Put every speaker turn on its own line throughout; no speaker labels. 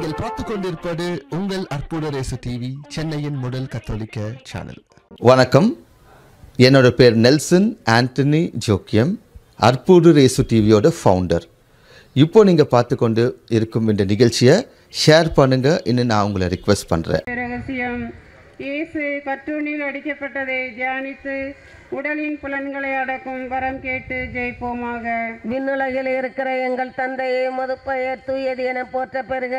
நீங்கள் பார்த்து கொண்டிருப்பது உங்கள் அற்புத ரேசு டிவி சென்னையின் முதல் கத்தோலிக்க சேனல் வணக்கம் என்னோட பேர் நெல்சன் ஆண்டனி ஜோக்கியம் அற்புடு ரேசு டிவியோட ஃபவுண்டர் இப்போ நீங்கள் பார்த்து கொண்டு இருக்கும் இந்த நிகழ்ச்சியை ஷேர் பண்ணுங்க இன்னும் நான் உங்களை ரிக்வெஸ்ட் பண்ணுறேன்
ரகசியம் இயேசு கற்றூனில் அடிக்கப்பட்டதை தியானித்து உடலின் புலன்களை அடக்கும் வரம் கேட்டு ஜெயிப்போமாக விண்ணுலகில் இருக்கிற எங்கள் தந்தையை மது தூயது என போற்ற பெறுக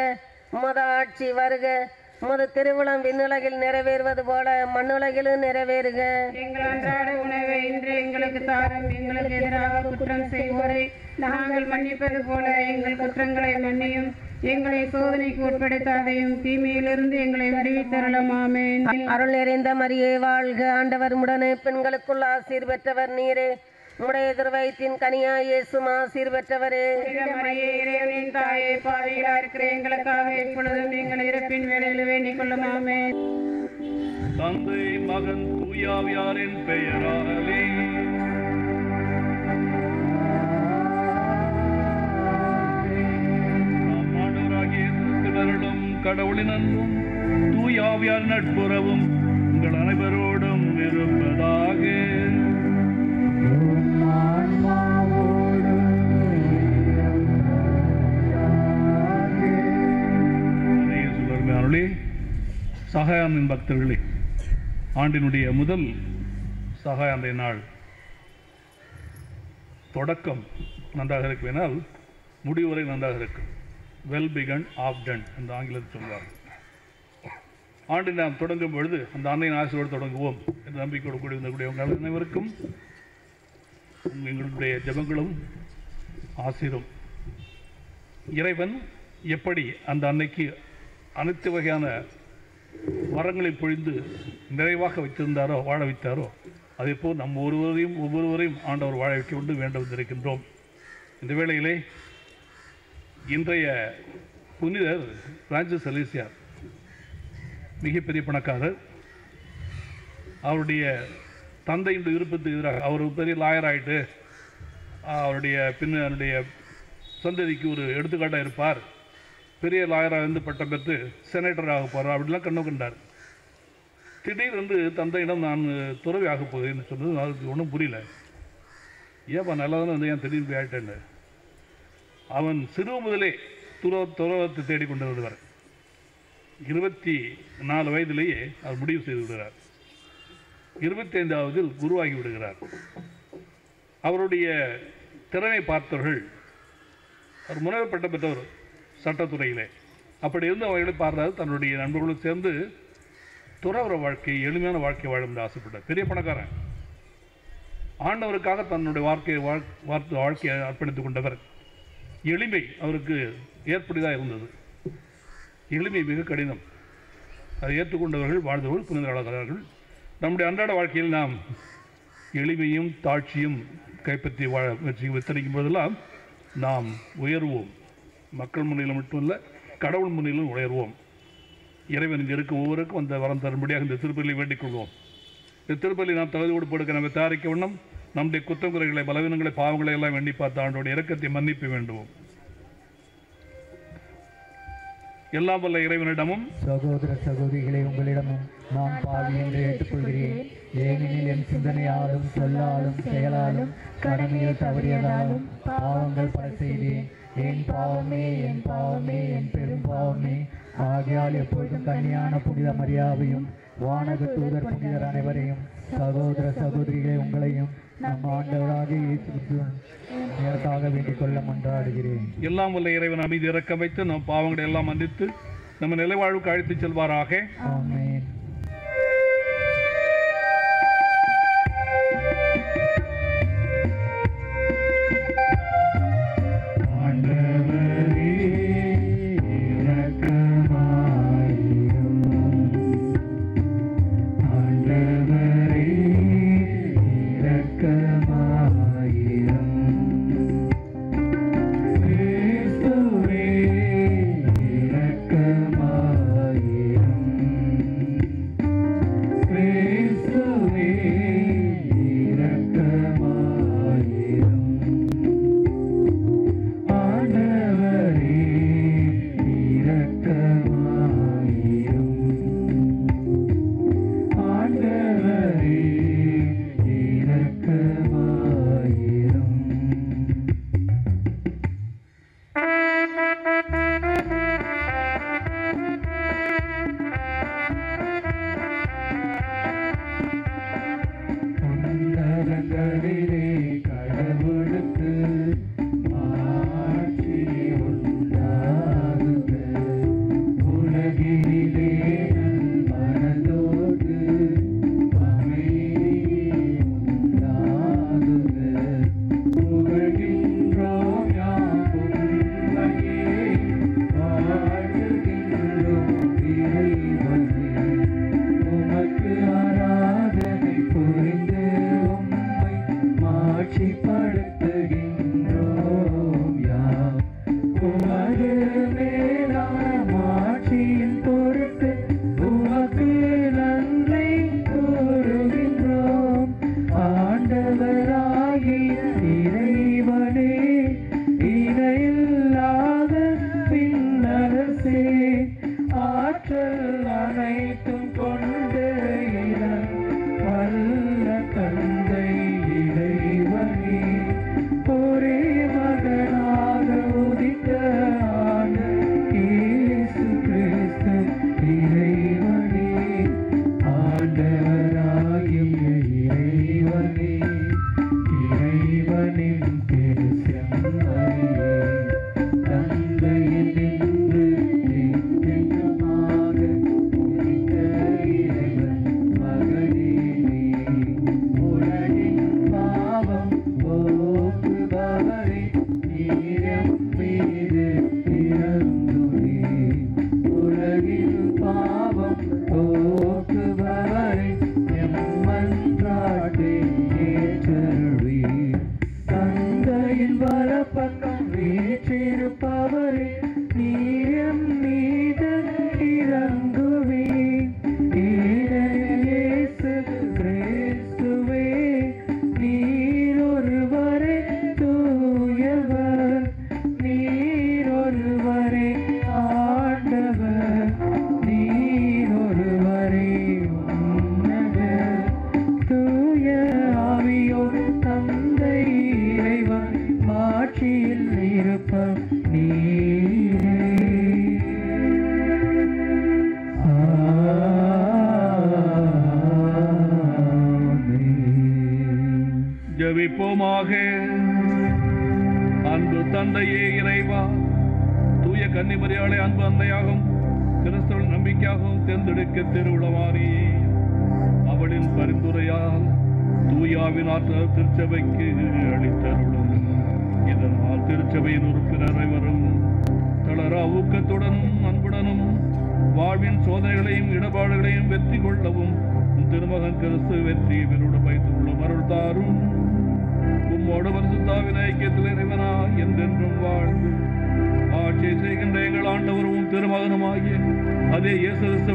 மத ஆட்சி வருக மது திருவிழம் விண்ணுலகில் நிறைவேறுவது போல மண்ணுலகிலும் நிறைவேறுக குற்றம் செய்வோரை நாங்கள் மன்னிப்பது போல எங்கள் குற்றங்களை மன்னியும் எங்களை சோதனைக்கு உட்படுத்தாதையும் தீமையிலிருந்து எங்களை வருவித்தரலாம் அருள் நிறைந்த மரியே வாழ்க ஆண்டவர் உடனே பெண்களுக்குள் ஆசீர் பெற்றவர் நீரே உடைய திருவயத்தின் கனியா இயேசுமா சீர் பெற்றவரே தாயை பாவிகளா இருக்கிற எங்களுக்காக இப்பொழுதும் நீங்கள் இருப்பின் வேலையில் வேண்டிக் கொள்ளலாமே
தந்தை மகன் தூயாவியாரின் பெயராலே கடவுளினும் அன்பும் தூயாவியார் நட்புறவும் உங்கள் அனைவரோடும் இருப்பதாக சகாயாந்தின் பக்தர்களே ஆண்டினுடைய முதல் சகாயாந்தை நாள் தொடக்கம் நன்றாக இருக்குவேனால் முடிவரை நன்றாக இருக்கும் வெல் பிகன் ஆஃப் டன் என்று ஆங்கிலத்தில் சொல்வார்கள் ஆண்டை நாம் தொடங்கும் பொழுது அந்த அன்னையின் ஆசிரோடு தொடங்குவோம் என்று நம்பிக்கை கொடுக்கக்கூடிய உங்கள் அனைவருக்கும் எங்களுடைய ஜபங்களும் ஆசிரும் இறைவன் எப்படி அந்த அன்னைக்கு அனைத்து வகையான வரங்களை பொழிந்து நிறைவாக வைத்திருந்தாரோ வாழ வைத்தாரோ அதேபோல் நம் ஒருவரையும் ஒவ்வொருவரையும் ஆண்டவர் வாழ வைக்க கொண்டு வேண்ட வந்திருக்கின்றோம் இந்த வேளையிலே இன்றைய புனிதர் பிரான்சிஸ் அலேசியார் மிகப்பெரிய பணக்காரர் அவருடைய தந்தையின் விருப்பத்துக்கு எதிராக அவர் பெரிய லாயர் ஆகிட்டு அவருடைய பின் சந்ததிக்கு ஒரு எடுத்துக்காட்டாக இருப்பார் பெரிய லாயராக இருந்து பட்டம் பெற்று செனேட்டராக போகிறார் அப்படிலாம் கண்ணு கண்டார் திடீரென்று தந்தையிடம் நான் துறவி ஆக போகிறேன்னு சொன்னது அதுக்கு ஒன்றும் புரியல ஏப்பா நல்லா தானே வந்து ஏன் திடீர்னு போய் ஆகிட்டேன்னு அவன் சிறு முதலே துறவ துறவத்தை தேடிக்கொண்டு வருவார் இருபத்தி நாலு வயதிலேயே அவர் முடிவு செய்து விடுகிறார் இருபத்தி ஐந்தாவதில் குருவாகி விடுகிறார் அவருடைய திறமை பார்த்தவர்கள் அவர் முனைவர் பட்டம் பெற்றவர் சட்டத்துறையிலே அப்படி இருந்து அவர்களை பாடுறாரு தன்னுடைய நண்பர்களும் சேர்ந்து துறவர வாழ்க்கை எளிமையான வாழ்க்கை வாழும் என்று ஆசைப்பட்டார் பெரிய பணக்காரன் ஆண்டவருக்காக தன்னுடைய வாழ்க்கையை வாழ்த்து வாழ்க்கையை அர்ப்பணித்துக் கொண்டவர் எளிமை அவருக்கு ஏற்படிதாக இருந்தது எளிமை மிக கடினம் அதை ஏற்றுக்கொண்டவர்கள் வாழ்ந்தவர்கள் புனிதர்களாகிறார்கள் நம்முடைய அன்றாட வாழ்க்கையில் நாம் எளிமையும் தாழ்ச்சியும் கைப்பற்றி வாழ முயற்சி வித்தரிக்கும் போதெல்லாம் நாம் உயர்வோம் மக்கள் முன்னிலும் இல்லை கடவுள் முன்னிலும் உயர்வோம் இறைவன் இங்கே இருக்க ஒவ்வொருக்கும் அந்த வரம் தரும்படியாக இந்த திருப்பலியை வேண்டிக் கொள்வோம் இந்த திருப்பலி நாம் தகுதி கொடுப்படுக்க நம்ம தயாரிக்க வண்ணம் நம்முடைய குற்றம் பலவீனங்களை பாவங்களை எல்லாம் வேண்டி பார்த்து ஆண்டோட இறக்கத்தை மன்னிப்பு வேண்டுவோம் எல்லாம் வல்ல இறைவனிடமும்
சகோதர சகோதரிகளை உங்களிடமும் நான் பாவி என்று ஏற்றுக்கொள்கிறேன் ஏனெனில் என் சிந்தனையாலும் சொல்லாலும் செயலாலும் கடமையை தவறியதாலும் பாவங்கள் பல செய்தேன் என் பாவமே என் பாவமே என் பெரும் பாவமே ஆகையால் எப்பொழுதும் தனியான புனித மரியாதையும் வானக தூதர் புனிதர்
அனைவரையும் சகோதர சகோதரிகளை உங்களையும் நம் ஆண்டவராக நேரத்தாக வேண்டிக் கொள்ள மன்றாடுகிறேன்
எல்லாம் உள்ள இறைவன் அமைதி இறக்க வைத்து நம் பாவங்களை எல்லாம் மன்னித்து நம்ம நிலைவாழ்வுக்கு அழைத்து செல்வாராக ஆமே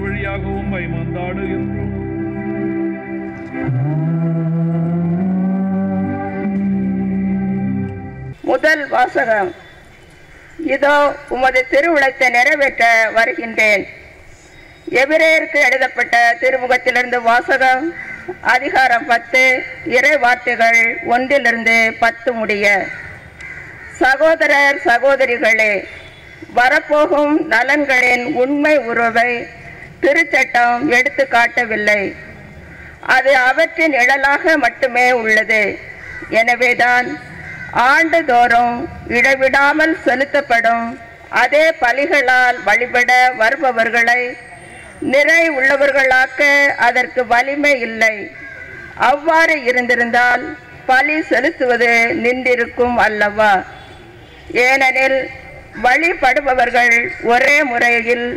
வழியாகவும் உம்மை மந்தாடுகின்றோம்
முதல் வாசகம் இதோ உமது திருவிழத்தை நிறைவேற்ற வருகின்றேன் எபிரேயருக்கு எழுதப்பட்ட திருமுகத்திலிருந்து வாசகம் அதிகாரம் பத்து இறை வார்த்தைகள் ஒன்றிலிருந்து பத்து முடிய சகோதரர் சகோதரிகளே வரப்போகும் நலன்களின் உண்மை உறவை திருச்சட்டம் எடுத்து காட்டவில்லை அது அவற்றின் நிழலாக மட்டுமே உள்ளது எனவேதான் ஆண்டுதோறும் இடைவிடாமல் செலுத்தப்படும் அதே பலிகளால் வழிபட வருபவர்களை நிறை உள்ளவர்களாக்க அதற்கு வலிமை இல்லை அவ்வாறு இருந்திருந்தால் பலி செலுத்துவது நின்றிருக்கும் அல்லவா ஏனெனில் வழிபடுபவர்கள் ஒரே முறையில்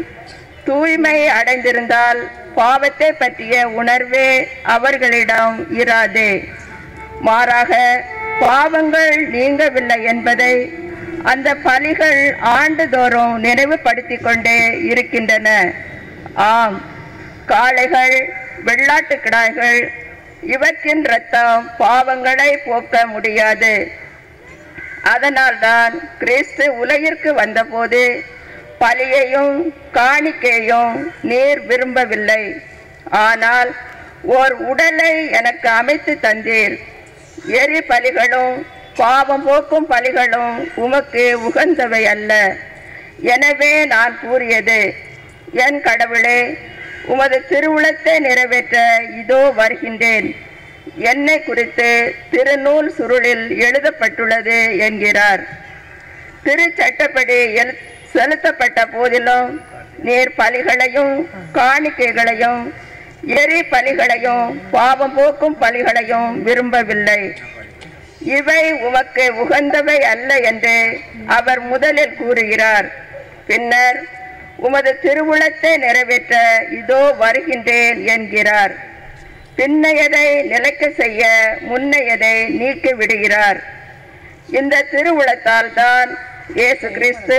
தூய்மை அடைந்திருந்தால் பாவத்தை பற்றிய உணர்வே அவர்களிடம் இராது மாறாக பாவங்கள் நீங்கவில்லை என்பதை அந்த பலிகள் ஆண்டுதோறும் நினைவுபடுத்தி கொண்டே இருக்கின்றன ஆம் காளைகள் வெள்ளாட்டு கிடாய்கள் இவற்றின் ரத்தம் பாவங்களை போக்க முடியாது அதனால்தான் கிறிஸ்து உலகிற்கு வந்தபோது பலியையும் காணிக்கையும் நீர் விரும்பவில்லை ஆனால் ஓர் உடலை எனக்கு அமைத்து தந்தீர் எரி பலிகளும் பாவம் போக்கும் பலிகளும் உமக்கு உகந்தவை அல்ல எனவே நான் கூறியது என் கடவுளே உமது திருவுளத்தை நிறைவேற்ற இதோ வருகின்றேன் என்னை குறித்து திருநூல் சுருளில் எழுதப்பட்டுள்ளது என்கிறார் திருச்சட்டப்படி எழு செலுத்தப்பட்ட போதிலும் நீர் பலிகளையும் காணிக்கைகளையும் எரி பலிகளையும் பாவம் போக்கும் பலிகளையும் விரும்பவில்லை இவை உமக்கு உகந்தவை அல்ல என்று அவர் முதலில் கூறுகிறார் பின்னர் உமது திருவுளத்தை நிறைவேற்ற இதோ வருகின்றேன் என்கிறார் பின்னையதை நிலைக்க செய்ய முன்னையதை நீக்கி விடுகிறார் இந்த திருவுளத்தால் தான் இயேசு கிறிஸ்து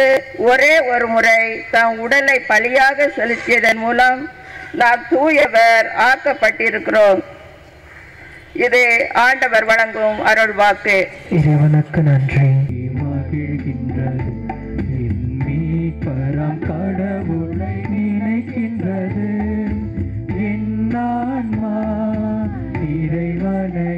ஒரே ஒரு முறை தம் உடலை பலியாக செலுத்தியதன் மூலம் நாம் தூயவர் ஆக்கப்பட்டிருக்கிறோம் இது ஆண்டவர் வழங்கும் அருள் வாக்கு
இறைவனுக்கு நன்றி நினைக்கின்றது என் இறைவனை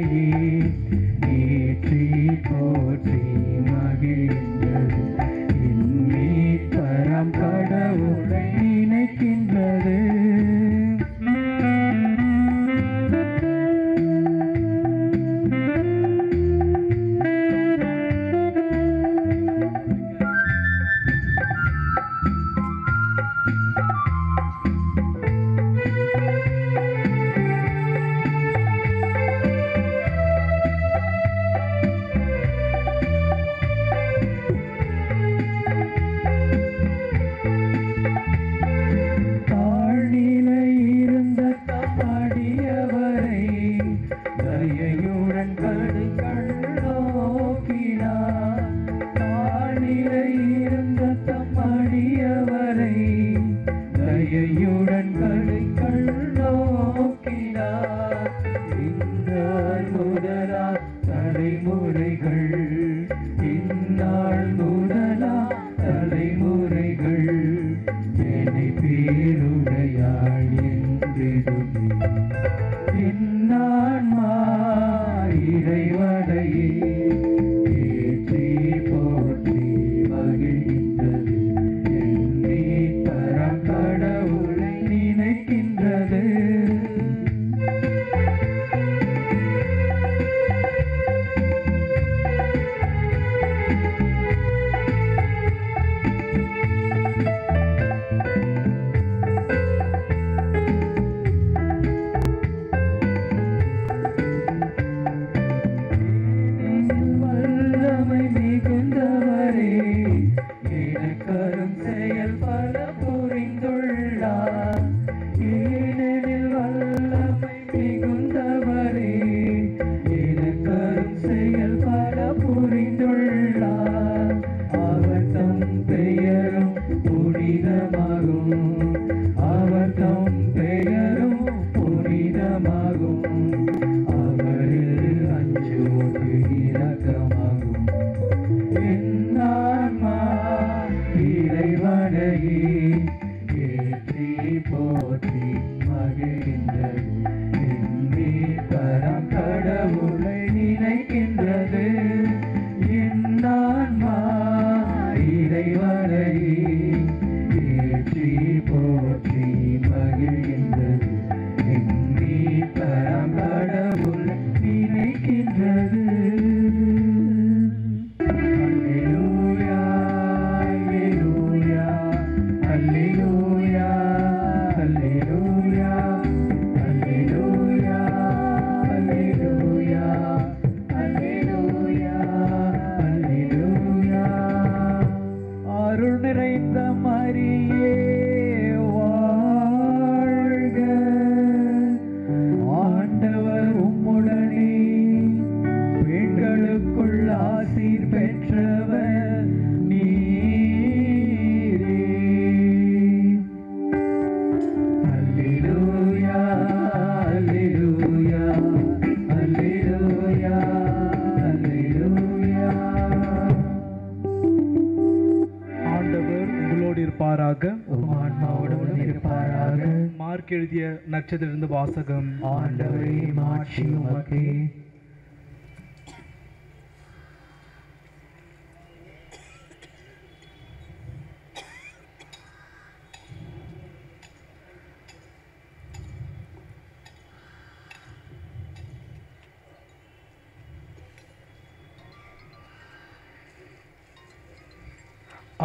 இருப்பாராக ஆன்மாவோடும் இருப்பாராக மார்க் எழுதிய நட்சத்திலிருந்து வாசகம் ஆண்டவரே
மாட்சி உமக்கே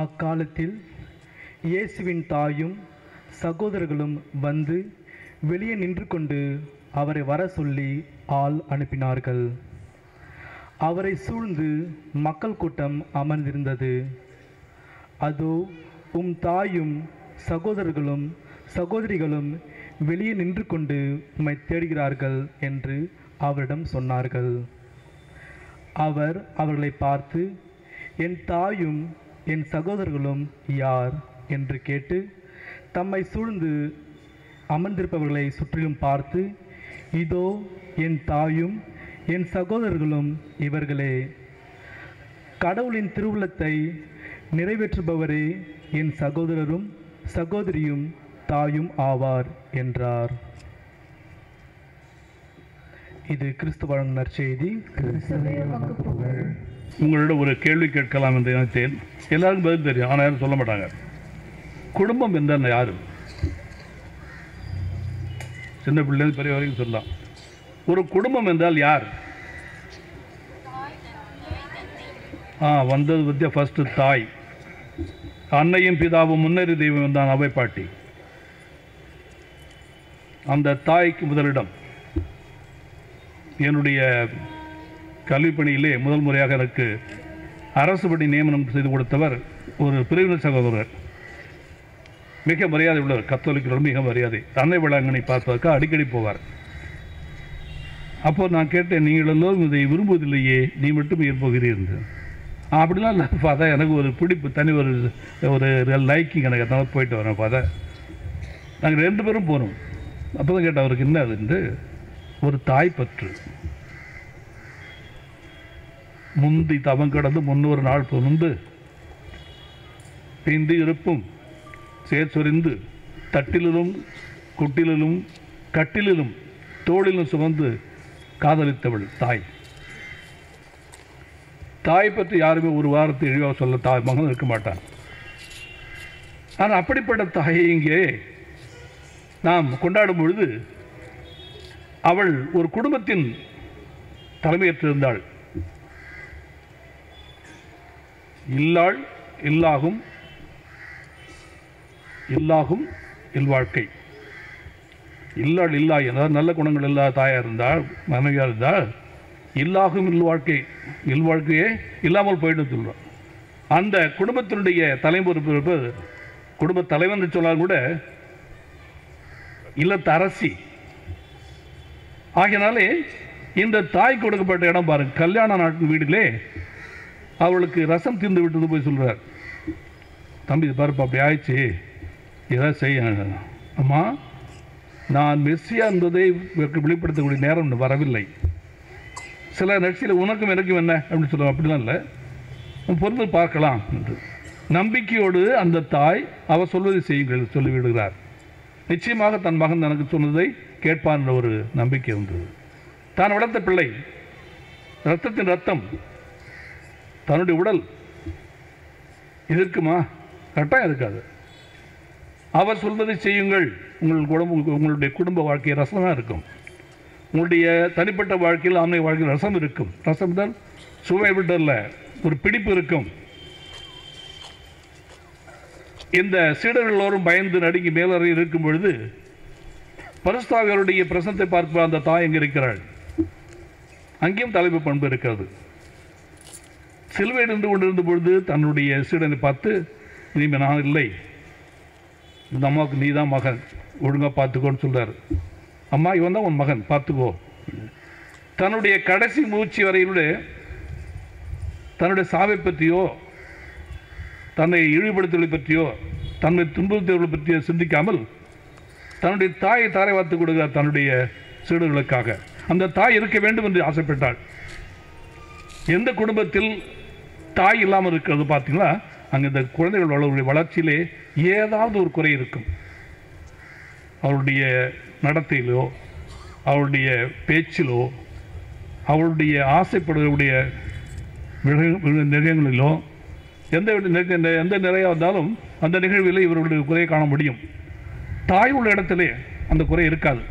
அக்காலத்தில் இயேசுவின் தாயும் சகோதரர்களும் வந்து வெளியே நின்று கொண்டு அவரை வர சொல்லி ஆள் அனுப்பினார்கள் அவரை சூழ்ந்து மக்கள் கூட்டம் அமர்ந்திருந்தது அதோ உம் தாயும் சகோதரர்களும் சகோதரிகளும் வெளியே நின்று கொண்டு உம்மை தேடுகிறார்கள் என்று அவரிடம் சொன்னார்கள் அவர் அவர்களை பார்த்து என் தாயும் என் சகோதரர்களும் யார் என்று கேட்டு தம்மை சூழ்ந்து அமர்ந்திருப்பவர்களை சுற்றிலும் பார்த்து இதோ என் தாயும் என் சகோதரர்களும் இவர்களே கடவுளின் திருவுள்ளத்தை நிறைவேற்றுபவரே என் சகோதரரும் சகோதரியும் தாயும் ஆவார் என்றார் இது கிறிஸ்து வழங்கும் நற்செய்தி
உங்களோட ஒரு கேள்வி கேட்கலாம் என்று நினைத்தேன் எல்லாருக்கும் பதில் தெரியும் ஆனால் யாரும் சொல்ல மாட்டாங்க குடும்பம் எந்த யார் சின்ன பிள்ளைங்க பெரிய வரைக்கும் சொல்லலாம் ஒரு குடும்பம் என்றால் யார் ஆ வந்தது வித்தியா ஃபஸ்ட்டு தாய் அன்னையும் பிதாவும் முன்னேறி தெய்வம் தான் அவை பாட்டி அந்த தாய்க்கு முதலிடம் என்னுடைய கல்விப்பணியிலே முதல் முறையாக எனக்கு அரசு பணி நியமனம் செய்து கொடுத்தவர் ஒரு பிரிவினர் சகோதரர் மிக மரியாதை உள்ளவர் கத்தோலிக்கிறவர் மிக மரியாதை அன்னை வேளாங்கண்ணி பார்ப்பதற்கு அடிக்கடி போவார் அப்போது நான் கேட்டேன் நீங்கள் எல்லோரும் இதை விரும்புவதில்லையே நீ மட்டும் ஏற்போகிறீர்கள் அப்படிலாம் நான் பார்த்தா எனக்கு ஒரு பிடிப்பு தனி ஒரு ஒரு லைக்கிங் எனக்கு அதனால் போயிட்டு வரேன் பார்த்தா நாங்கள் ரெண்டு பேரும் போகணும் அப்போ தான் கேட்டால் அவருக்கு என்ன அதுண்டு ஒரு தாய் பற்று முந்தி தவம் கடந்து முன்னூறு நாள் முன்பு பிந்து இருப்பும் சேர்ச்சொறிந்து தட்டிலும் குட்டிலும் கட்டிலும் தோளிலும் சுமந்து காதலித்தவள் தாய் தாய் பற்றி யாருமே ஒரு வாரத்தை இழிவாக சொல்ல தாய் மகன் இருக்க மாட்டான் ஆனால் அப்படிப்பட்ட தாயை இங்கே நாம் கொண்டாடும் பொழுது அவள் ஒரு குடும்பத்தின் தலைமையேற்றிருந்தாள் இல்லாள் இல்லாகும் இல்லாகும் இல்வாழ்க்கை இல்லாள் இல்லா என்றால் நல்ல குணங்கள் இல்லாத தாயாக இருந்தால் மனைவியாக இருந்தால் இல்லாகும் இல்வாழ்க்கை இல்வாழ்க்கையே இல்லாமல் போயிட்டு சொல்கிறோம் அந்த குடும்பத்தினுடைய தலைமுறுப்பு குடும்ப தலைவன் என்று சொன்னால் கூட இல்லத்த அரசி ஆகினாலே இந்த தாய் கொடுக்கப்பட்ட இடம் பாருங்க கல்யாண நாட்டு வீடுகளே அவளுக்கு ரசம் தீர்ந்து விட்டது போய் சொல்கிறார் தம்பி பாருப்பா அப்படி ஆயிடுச்சு ஏதாவது செய்ய அம்மா நான் மெஸ்ஸியாக இருந்ததை வெளிப்படுத்தக்கூடிய நேரம் வரவில்லை சில நிகழ்ச்சியில் உனக்கும் எனக்கும் என்ன அப்படின்னு சொல்லுவோம் அப்படிலாம் இல்லை பொறுத்து பார்க்கலாம் என்று நம்பிக்கையோடு அந்த தாய் அவர் சொல்வதை செய்யுங்கள் சொல்லிவிடுகிறார் நிச்சயமாக தன் மகன் தனக்கு சொன்னதை கேட்பான் என்ற ஒரு நம்பிக்கை உண்டு தான் வளர்த்த பிள்ளை ரத்தத்தின் ரத்தம் தன்னுடைய உடல் எதிர்க்குமா கட்டாயம் இருக்காது அவர் சொல்வதை செய்யுங்கள் உங்கள் குடும்ப உங்களுடைய குடும்ப வாழ்க்கையில் ரசமாக இருக்கும் உங்களுடைய தனிப்பட்ட வாழ்க்கையில் ஆன்மீக வாழ்க்கையில் ரசம் இருக்கும் ரசம் தான் சுவை விட்டரில் ஒரு பிடிப்பு இருக்கும் இந்த சீடர்கள் எல்லோரும் பயந்து நடுங்கி மேலறையில் இருக்கும் பொழுது பரிசுத்தாவியருடைய பிரசனத்தை பார்ப்ப அந்த தாய் எங்கே இருக்கிறாள் அங்கேயும் தலைப்பு பண்பு இருக்கிறது சிலுவை நின்று கொண்டிருந்த பொழுது தன்னுடைய சீடனை பார்த்து இனிமேல் நான் இல்லை இந்த அம்மாவுக்கு நீ தான் மகன் ஒழுங்காக பார்த்துக்கோன்னு சொல்கிறார் அம்மா இவன் தான் உன் மகன் பார்த்துக்கோ தன்னுடைய கடைசி மூச்சு வரையிலே தன்னுடைய சாவை பற்றியோ தன்னை இழிவுபடுத்துவதை பற்றியோ தன்னை துன்புறுத்தவர்களை பற்றியோ சிந்திக்காமல் தன்னுடைய தாயை தாரை வார்த்து கொடுக்கிறார் தன்னுடைய சீடர்களுக்காக அந்த தாய் இருக்க வேண்டும் என்று ஆசைப்பட்டாள் எந்த குடும்பத்தில் தாய் இல்லாமல் இருக்கிறது பார்த்தீங்களா அங்கே இந்த குழந்தைகள் அவர்களுடைய வளர்ச்சியிலே ஏதாவது ஒரு குறை இருக்கும் அவருடைய நடத்தையிலோ அவருடைய பேச்சிலோ அவருடைய ஆசைப்படுவருடைய நிலையங்களிலோ எந்த எந்த நிறையாக வந்தாலும் அந்த நிகழ்வில் இவர்களுடைய குறையை காண முடியும் தாய் உள்ள இடத்திலே அந்த குறை இருக்காது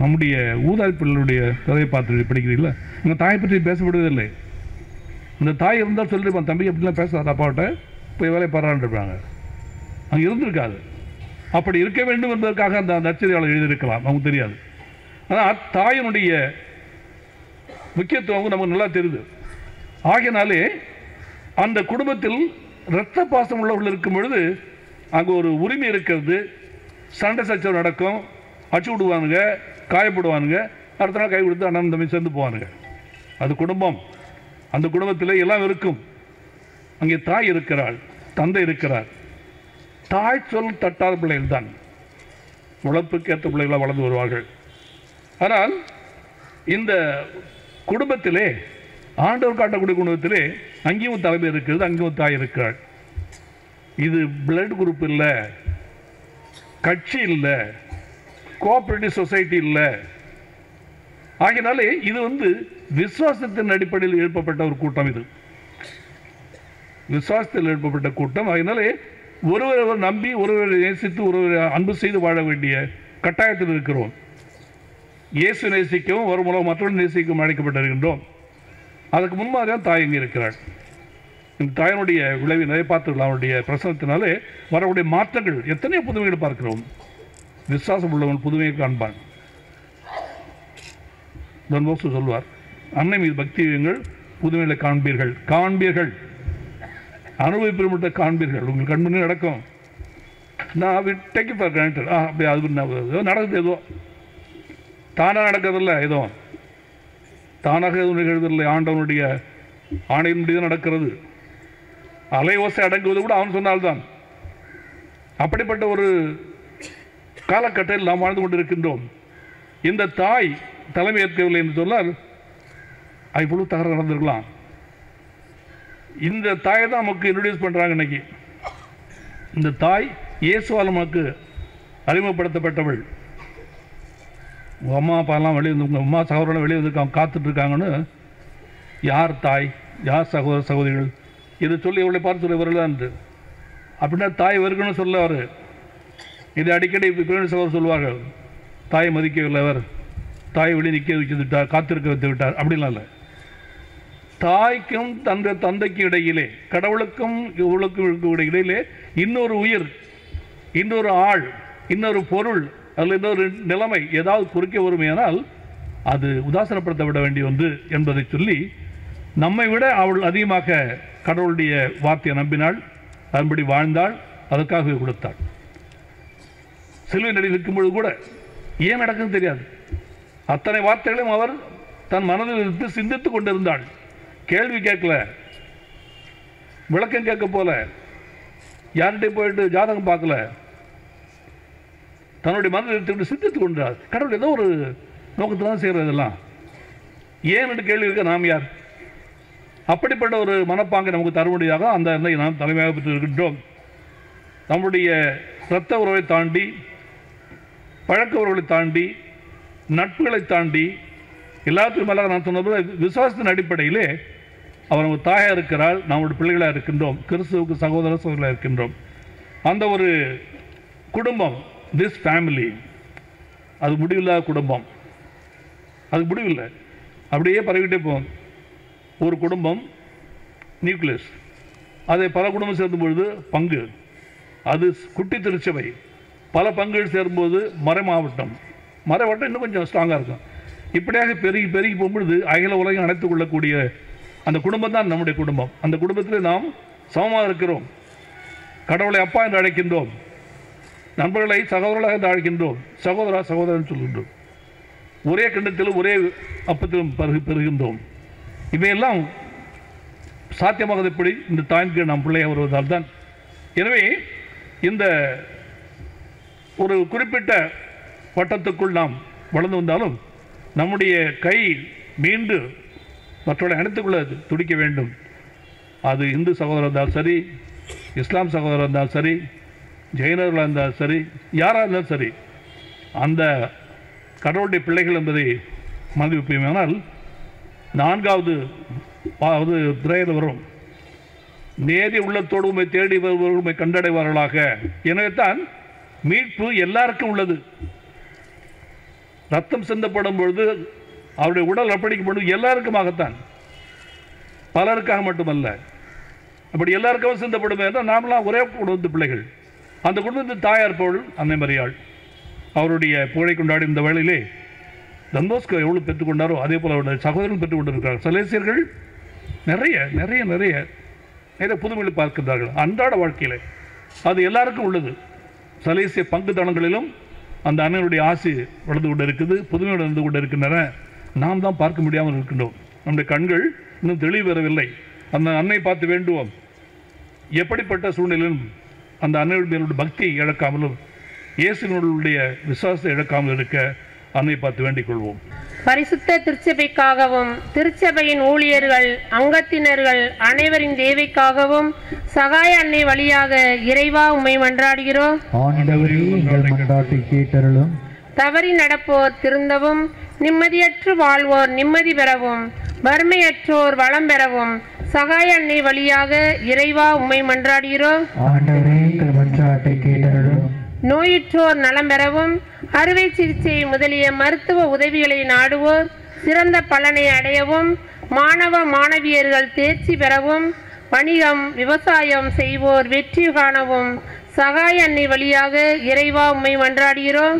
நம்முடைய ஊதாரி பிள்ளைகளுடைய கதையை பார்த்து படிக்கிறீங்களா இங்கே தாய் பற்றி பேசப்படுவதில்லை இந்த தாய் இருந்தால் சொல்லிருப்பான் தம்பி அப்படின்னா பேசாத அப்பாட்ட போய் வேலையை பாடுறான்ருப்பாங்க அங்கே இருந்திருக்காது அப்படி இருக்க வேண்டும் என்பதற்காக அந்த நச்சரியாளர் எழுதியிருக்கலாம் நமக்கு தெரியாது ஆனால் தாயினுடைய முக்கியத்துவம் நமக்கு நல்லா தெரியுது ஆகினாலே அந்த குடும்பத்தில் இரத்த பாசம் உள்ளவர்கள் இருக்கும் பொழுது அங்கே ஒரு உரிமை இருக்கிறது சண்டை சச்சரவு நடக்கும் அச்சு விடுவானுங்க காயப்படுவானுங்க அடுத்த நாள் கை கொடுத்து அண்ணன் தம்பி சேர்ந்து போவானுங்க அது குடும்பம் அந்த குடும்பத்தில் எல்லாம் இருக்கும் அங்கே தாய் இருக்கிறாள் தந்தை இருக்கிறார் தாய் சொல் தட்டாத பிள்ளைகள் தான் உழப்புக்கேற்ற பிள்ளைகளாக வளர்ந்து வருவார்கள் ஆனால் இந்த குடும்பத்திலே ஆண்டவர் காட்டக்கூடிய குடும்பத்திலே அங்கேயும் தலைமை இருக்கிறது அங்கேயும் தாய் இருக்கிறாள் இது பிளட் குரூப் இல்லை கட்சி இல்லை கோஆப்ரேட்டிவ் சொசைட்டி இல்லை ஆகினாலே இது வந்து விசுவாசத்தின் அடிப்படையில் எழுப்பப்பட்ட ஒரு கூட்டம் இது விசுவாசத்தில் எழுப்பப்பட்ட கூட்டம் ஆகினாலே ஒருவர் நம்பி ஒருவர் நேசித்து ஒருவர் அன்பு செய்து வாழ வேண்டிய கட்டாயத்தில் இருக்கிறோம் இயேசு நேசிக்கவும் ஒரு மூலம் மற்றொரு நேசிக்கவும் அழைக்கப்பட்டிருக்கின்றோம் அதுக்கு முன்பாக தான் தாயங்கி இருக்கிறாள் இந்த தாயனுடைய விளைவை நிறைய பார்த்துக்கலாம் அவனுடைய பிரசனத்தினாலே வரக்கூடிய மாற்றங்கள் எத்தனையோ புதுமைகள் பார்க்கிறோம் விசுவாசம் உள்ளவன் புதுமையை காண்பான் தான் சொல்வார் அன்னை மீது பக்தி வையுங்கள் புதுமையில காண்பீர்கள் காண்பீர்கள் அனுபவிப்பில் காண்பீர்கள் உங்கள் கண்முன்னே நடக்கும் நான் டேக் ஃபார் ஆ அப்படியே அது ஏதோ நடக்குது ஏதோ தானாக நடக்கிறதில்ல ஏதோ தானாக எதுவும் நிகழ்வதில்லை ஆண்டவனுடைய ஆணையின்படி தான் நடக்கிறது ஓசை அடங்குவது கூட அவன் சொன்னால்தான் அப்படிப்பட்ட ஒரு காலகட்டத்தில் நாம் வாழ்ந்து கொண்டிருக்கின்றோம் இந்த தாய் தலைமை ஏற்கவில்லை என்று சொன்னால் இவ்வளவு தகரம் நடந்திருக்கலாம் இந்த தாயை தான் நமக்கு இன்ட்ரடியூஸ் பண்ணுறாங்க இன்னைக்கு இந்த தாய் இயேசுவால் நமக்கு அறிமுகப்படுத்தப்பட்டவள் உங்கள் அம்மா அப்பாலாம் வெளியே வந்து உங்கள் அம்மா சகோதரனை வெளியே வந்துருக்காங்க காத்துட்ருக்காங்கன்னு யார் தாய் யார் சகோதர சகோதரிகள் இதை சொல்லி இவளை பார்த்து சொல்லி வரலான்ட்டு அப்படின்னா தாய் வருகன்னு சொல்லவர் இது இதை அடிக்கடி சகோதரர் சொல்லுவார்கள் தாய் மதிக்கவில்லை அவர் தாய் வழி நிற்க வைத்து விட்டார் காத்திருக்க வைத்து விட்டார் அப்படிலாம் இல்லை தாய்க்கும் தந்த தந்தைக்கு இடையிலே கடவுளுக்கும் இவளுக்கும் இடையிலே இன்னொரு உயிர் இன்னொரு ஆள் இன்னொரு பொருள் அதில் இன்னொரு நிலைமை ஏதாவது குறிக்க வருமையானால் அது உதாசனப்படுத்த விட வேண்டிய ஒன்று என்பதை சொல்லி நம்மை விட அவள் அதிகமாக கடவுளுடைய வார்த்தையை நம்பினாள் அதன்படி வாழ்ந்தாள் அதற்காகவே கொடுத்தாள் சிலுவை நடி நிற்கும்பொழுது கூட ஏன் நடக்குன்னு தெரியாது அத்தனை வார்த்தைகளையும் அவர் தன் மனதில் இருந்து சிந்தித்து கொண்டிருந்தாள் கேள்வி கேட்கல விளக்கம் கேட்க போல யார்கிட்டையும் போயிட்டு ஜாதகம் பார்க்கல தன்னுடைய மனதில் இருந்து சிந்தித்து கொண்டார் கடவுள் ஏதோ ஒரு நோக்கத்தில் தான் எல்லாம் ஏன் என்று கேள்வி இருக்க நாம் யார் அப்படிப்பட்ட ஒரு மனப்பாங்கை நமக்கு தரும்படியாக அந்த எண்ணெய் நாம் தலைமையாக பெற்றிருக்கின்றோம் நம்முடைய இரத்த உறவை தாண்டி பழக்க உறவுகளை தாண்டி நட்புகளை தாண்டி எல்லாத்துக்கும் மேலாக நான் சொன்னது விசுவாசத்தின் அடிப்படையிலே அவர் நம்ம தாயாக இருக்கிறாள் நம்முடைய பிள்ளைகளாக இருக்கின்றோம் கிறிஸ்துவுக்கு சகோதர சகோதராக இருக்கின்றோம் அந்த ஒரு குடும்பம் திஸ் ஃபேமிலி அது முடிவில்லாத குடும்பம் அது முடிவில்லை அப்படியே பரவிட்டே போகும் ஒரு குடும்பம் நியூக்ளியஸ் அதை பல குடும்பம் பொழுது பங்கு அது குட்டி திருச்சபை பல பங்குகள் சேரும்போது மறை மாவட்டம் மரவட்டம் இன்னும் கொஞ்சம் ஸ்ட்ராங்காக இருக்கும் இப்படியாக பெருகி பெருகி போகும்பொழுது அகில உலகம் அடைத்து கொள்ளக்கூடிய அந்த குடும்பம் தான் நம்முடைய குடும்பம் அந்த குடும்பத்தில் நாம் சமமாக இருக்கிறோம் கடவுளை அப்பா என்று அழைக்கின்றோம் நண்பர்களை சகோதரர்களாக என்று அழைக்கின்றோம் சகோதரா சகோதரன் சொல்கின்றோம் ஒரே கண்டத்திலும் ஒரே அப்பத்திலும் பருகு பெறுகின்றோம் இவையெல்லாம் சாத்தியமாகிறது எப்படி இந்த தாய்க்கு நாம் பிள்ளையாக வருவதால் தான் எனவே இந்த ஒரு குறிப்பிட்ட வட்டத்துக்குள் நாம் வளர்ந்து வந்தாலும் நம்முடைய கை மீண்டு மற்றவரை அனைத்துக்குள்ள துடிக்க வேண்டும் அது இந்து சகோதரர் இருந்தாலும் சரி இஸ்லாம் சகோதரர் இருந்தாலும் சரி ஜெயினர்களாக இருந்தாலும் சரி யாராக இருந்தாலும் சரி அந்த கடவுளுடைய பிள்ளைகள் என்பதை மதிப்பினால் நான்காவது அதாவது திரையில் வரும் நேரி உள்ளத்தோடு உண்மை தேடி வருவர்கள் உண்மை கண்டடைவார்களாக எனவே தான் மீட்பு எல்லாருக்கும் உள்ளது ரத்தம் சிந்தப்படும் பொழுது அவருடைய உடல் அர்ப்பணிக்கும் பொழுது எல்லாருக்குமாகத்தான் பலருக்காக மட்டுமல்ல அப்படி எல்லாருக்கும் சிந்தப்படும் நாமெல்லாம் ஒரே குடும்பத்து பிள்ளைகள் அந்த குடும்பத்தின் தாயார் பொருள் அன்னை மரியாள் அவருடைய புகழை கொண்டாடி இந்த வேளையிலே தந்தோஸ்க எவ்வளோ பெற்றுக்கொண்டாரோ அதே போல் அவருடைய சகோதரர்கள் பெற்றுக்கொண்டிருக்கிறார் சலேசியர்கள் நிறைய நிறைய நிறைய நிறைய புதுமைகளை பார்க்கின்றார்கள் அன்றாட வாழ்க்கையில் அது எல்லாருக்கும் உள்ளது சலேசிய பங்கு தளங்களிலும் அந்த அண்ணனுடைய ஆசை வளர்ந்து கொண்டு இருக்குது புதுமை வளர்ந்து கொண்டு இருக்கின்றன நாம் தான் பார்க்க முடியாமல் இருக்கின்றோம் நம்முடைய கண்கள் இன்னும் தெளிவு வரவில்லை அந்த அன்னை பார்த்து வேண்டுவோம் எப்படிப்பட்ட சூழ்நிலையிலும் அந்த அன்னையுடைய பக்தியை இழக்காமலும் இயேசுனுடைய விசுவாசத்தை இழக்காமல் இருக்க அதை பார்த்து வேண்டிக் கொள்வோம்
பரிசுத்த திருச்சபைக்காகவும் திருச்சபையின் ஊழியர்கள் அங்கத்தினர்கள் அனைவரின் தேவைக்காகவும் சகாய அன்னை வழியாக இறைவா உண்மை மன்றாடுகிறோம் தவறி நடப்போர் திருந்தவும் நிம்மதியற்று வாழ்வோர் நிம்மதி பெறவும் வறுமையற்றோர் வளம் பெறவும் சகாய அன்னை வழியாக இறைவா உண்மை மன்றாடுகிறோம் நோயுற்றோர் நலம் பெறவும் அறுவை சிகிச்சை முதலிய மருத்துவ உதவிகளை நாடுவோர் சிறந்த பலனை அடையவும் மாணவ மாணவியர்கள் தேர்ச்சி பெறவும் வணிகம் விவசாயம் செய்வோர் வெற்றி காணவும் சகாய அன்னை வழியாக இறைவா உண்மை மன்றாடுகிறோம்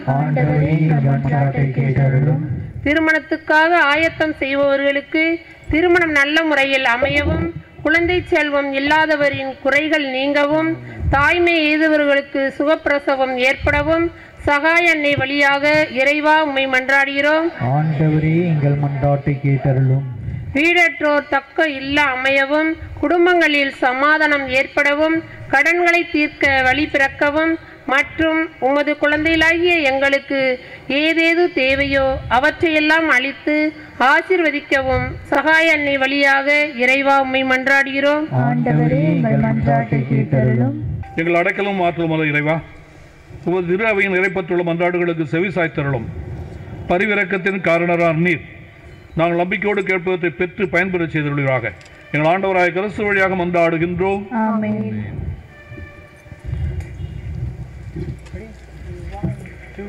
திருமணத்துக்காக ஆயத்தம் செய்பவர்களுக்கு திருமணம் நல்ல முறையில் அமையவும் குழந்தை செல்வம் இல்லாதவரின் குறைகள் நீங்கவும் தாய்மை எய்தவர்களுக்கு சுகப்பிரசவம் ஏற்படவும் சகாய அன்னை வழியாக இறைவா உம்மை மன்றாடுகிறோம் ஆண்டவரே
எங்கள் மன்றாட்டை கேட்டருளும்
வீடற்றோர் தக்க இல்ல அமையவும் குடும்பங்களில் சமாதானம் ஏற்படவும் கடன்களை தீர்க்க வழி பிறக்கவும் மற்றும் உமது குழந்தைகளாகிய எங்களுக்கு ஏதேது தேவையோ அவற்றையெல்லாம் அளித்து ஆசிர்வதிக்கவும் சகாய அன்னை வழியாக இறைவா உண்மை மன்றாடுகிறோம்
எங்கள் அடைக்கலும் ஆற்றலும் இறைவா உமது திருவையின் நிறைப்பற்றுள்ள மன்றாடுகளுக்கு செவி பரிவிறக்கத்தின் காரணரார் நீர் நாங்கள் நம்பிக்கையோடு கேட்பதை பெற்று பயன்பெற செய்தாக எங்கள் ஆண்டவராக கரசு வழியாக மன்றாடுகின்றோம் Two.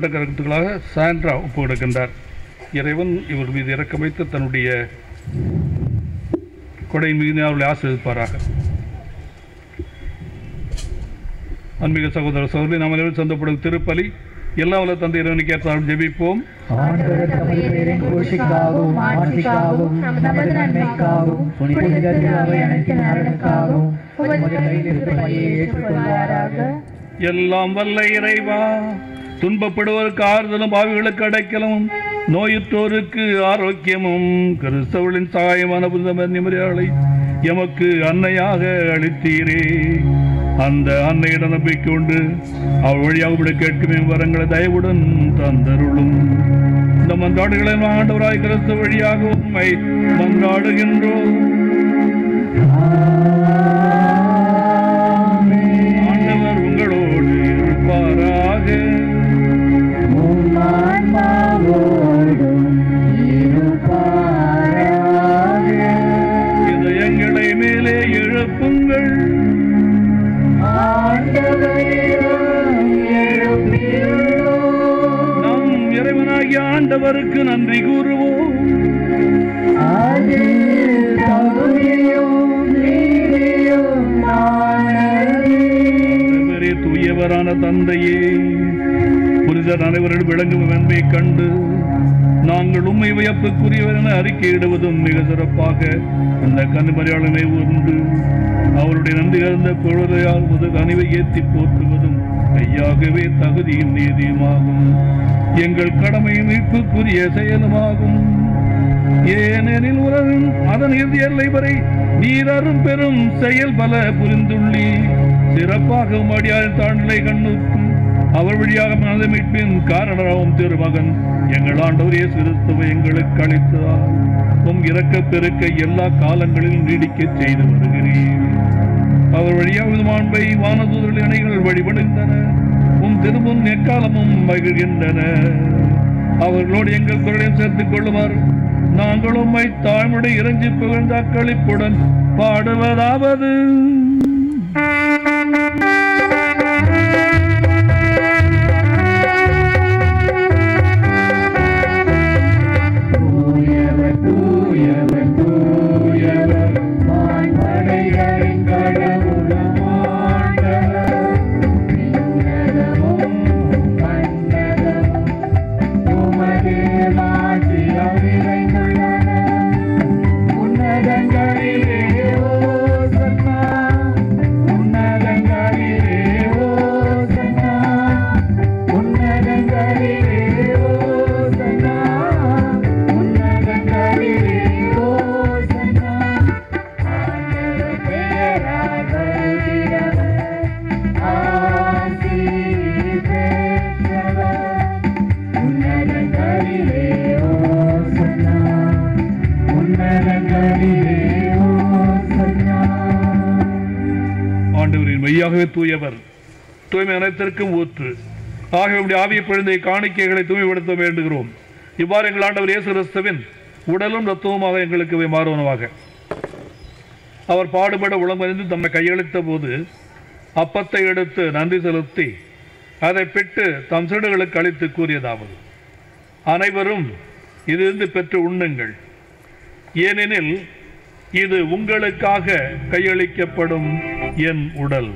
குறிப்பிட்ட கருத்துக்களாக சாண்ட்ரா ஒப்பு கிடக்கின்றார் இறைவன் இவர்கள் மீது இறக்க வைத்து தன்னுடைய கொடை மீது அவர்களை ஆசிரியப்பாராக அன்பிக சகோதர சகோதரி நாம் அனைவரும் சொந்தப்படும் திருப்பலி எல்லா உலக தந்தை இறைவனுக்கு ஏற்றாலும் ஜெபிப்போம் எல்லாம் வல்ல இறைவா துன்பப்படுவதற்கு ஆறுதலும் பாவிகளுக்கு அடைக்கலமும் நோயுற்றோருக்கு ஆரோக்கியமும் கிறிஸ்தவளின் சாயமான புனித நிமரியாளை எமக்கு அன்னையாக அளித்தீரே அந்த அன்னையிடம் நம்பிக்கை உண்டு அவள் வழியாக விட கேட்குமே வரங்களை தயவுடன் தந்தருளும் இந்த மந்தாடுகளை ஆண்டவராய் கிறிஸ்து வழியாக உண்மை மன்றாடுகின்றோம் அவருக்கு நன்றி கூறுவோம் தூயவரான தந்தையே புரிதர் அனைவரிடம் விளங்கும் வெண்மையை கண்டு நாங்கள் உண்மை வியப்புக்குரியவர் என அறிக்கையிடுவதும் மிக சிறப்பாக அந்த கண்மறையாளனை உண்டு அவருடைய நன்றி கலந்த பொழுதையால் முதல் அணிவை ஏற்றி போற்றுவதும் கையாகவே தகுதியும் நீதியுமாகும் எங்கள் கடமை மீட்புக்குரிய செயலுமாகும் ஏனெனில் உலகம் அதன் இறுதி எல்லை வரை நீரரும் பெரும் செயல் பல புரிந்துள்ளி சிறப்பாக உமாடியார் தாழ்நிலை கண்ணுக்கும் அவர் வழியாக மனத மீட்பின் காரணராகும் திருமகன் எங்கள் ஆண்டவர் சிறுத்தவ எங்களுக்கு அளித்ததால் உம் இறக்க பெருக்க எல்லா காலங்களிலும் நீடிக்க செய்து வருகிறேன் அவர் வழியாக மாண்பை வானதூதர்கள் இணைகள் வழிபடுகின்றன உன் திரும்பும் எக்காலமும் மகிழ்கின்றன அவர்களோடு எங்கள் குரலையும் சேர்த்துக் கொள்ளுவார் நாங்களும் தாழ்முடைய இறைஞ்சி புகழ்ந்த அக்களிப்புடன் பாடுவதாவது ஆகவே ஆவிய பிழந்தை காணிக்கைகளை தூய்மைப்படுத்த வேண்டுகிறோம் இவ்வாறு எங்கள் ஆண்டவர் இயேசு கிறிஸ்துவின் உடலும் ரத்தமுமாக எங்களுக்கு மாறுவனவாக அவர் பாடுபட உளமறிந்து தம்மை கையளித்த போது அப்பத்தை எடுத்து நன்றி செலுத்தி அதை பெற்று தம் சீடுகளுக்கு அளித்து கூறியதாவது அனைவரும் இதிலிருந்து பெற்று உண்ணுங்கள் ஏனெனில் இது உங்களுக்காக கையளிக்கப்படும் என் உடல்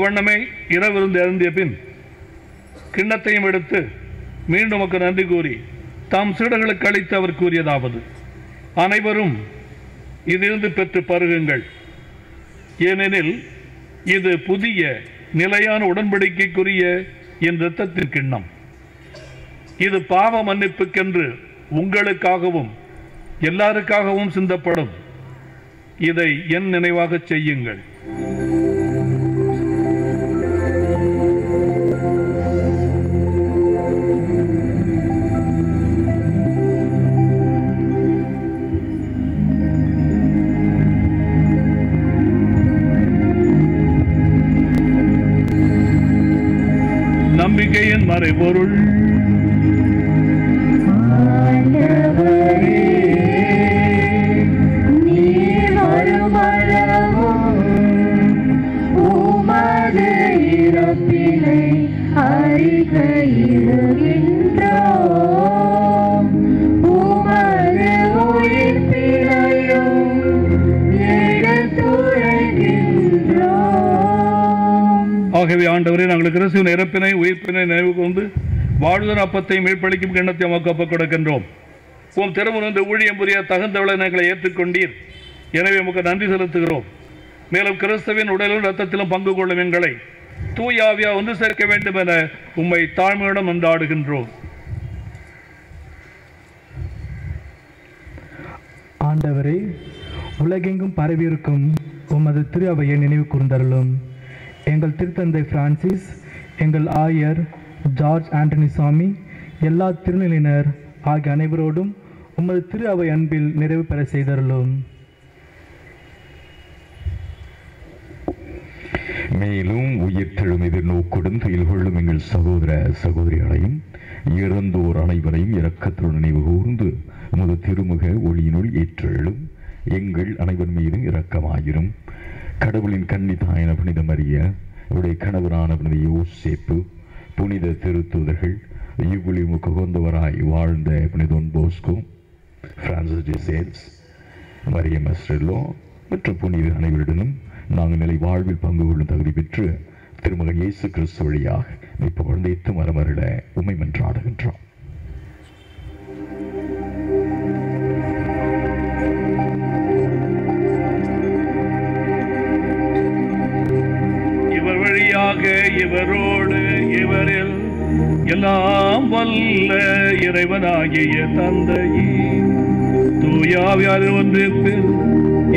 அவ்வண்ணமே இரவிருந்து எழுந்திய பின் கிண்ணத்தையும் எடுத்து மீண்டும் உக்கு நன்றி கூறி தாம் சீடர்களுக்கு அளித்து அவர் கூறியதாவது அனைவரும் இதிலிருந்து பெற்று பருகுங்கள் ஏனெனில் இது புதிய நிலையான உடன்படிக்கைக்குரிய என் இரத்தத்தின் கிண்ணம் இது பாவ மன்னிப்புக்கென்று உங்களுக்காகவும் எல்லாருக்காகவும் சிந்தப்படும் இதை என் நினைவாக செய்யுங்கள் மறை பொருள் பாழான அப்பத்தை மீட்பளிக்கும் எண்ணத்தை அவங்க ஒப்புக் கொடுக்கின்றோம் உன் திறமுன் என்று ஊழியம் புரிய தகுந்தவளை எங்களை ஏற்றுக்கொண்டீர் எனவே உமக்கு நன்றி செலுத்துகிறோம் மேலும் கிறிஸ்தவின் உடலும் ரத்தத்திலும் பங்கு கொள்ளும் எங்களை தூயாவியா ஒன்று சேர்க்க வேண்டும் என உம்மை தாழ்மையுடன் வந்தாடுகின்றோம்
ஆண்டவரே உலகெங்கும் பரவியிருக்கும் உமது திரு அவையை நினைவு கூர்ந்தருளும் எங்கள் திருத்தந்தை பிரான்சிஸ் எங்கள் ஆயர் ஜார்ஜ் ஆண்டனி சாமி எல்லா திருநிலையினர் ஆகிய அனைவரோடும் உமது திரு அவை அன்பில் நிறைவு பெற செய்தருளும்
மேலும் உயிர்த்தெழும் எதிர்நோக்குடன் செயல் கொள்ளும் எங்கள் சகோதர சகோதரிகளையும் இறந்தோர் அனைவரையும் இரக்கத்துடன் நினைவு கூர்ந்து உமது திருமுக ஒளியினுள் ஏற்றெழும் எங்கள் அனைவர் மீது இரக்கமாயிரும் கடவுளின் கன்னி தாயன புனிதமறிய இவருடைய உடைய கணவரான புனித யோசேப்பு புனித திருத்துதர்கள் யுகுலிமுக்கு கொண்டவராய் வாழ்ந்த புனிதொன் Bosco Francis de Sales Maria Mazzarello மற்ற புனித அனைவருடனும் நாங்கள் நிலை வாழ்வில் பங்கு கொள்ளும் தகுதி பெற்று திருமகன் இயேசு கிறிஸ்து வழியாக இப்போ குழந்தைத்து மரமருள உமை மன்றாடுகின்றோம்
இவர் வழியாக இவரோடு இவரில் எல்லாம் வல்ல இறைவனாகிய தந்தையே தூயாவியார் ஒன்றிற்கு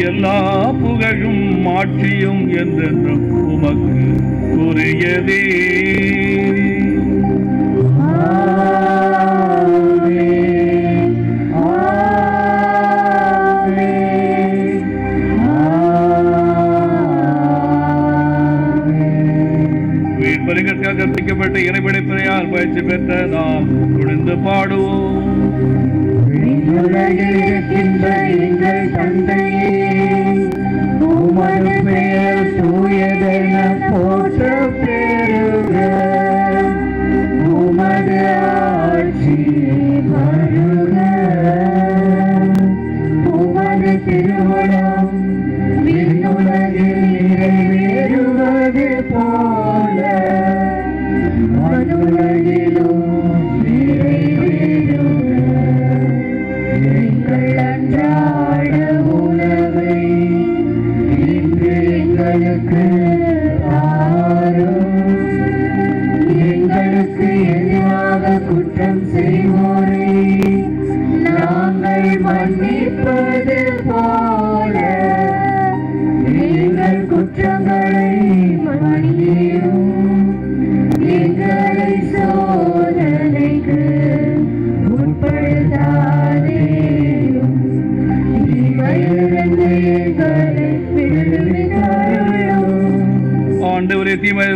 எல்லா புகழும் மாற்றியும் என்றென்றும் உமக்கு கூறியதே கற்பிக்கப்பட்ட இறைபடைப்பினையால் பயிற்சி பெற்ற நாம் குளிர்ந்து பாடுவோம்
போற்ற பெயர்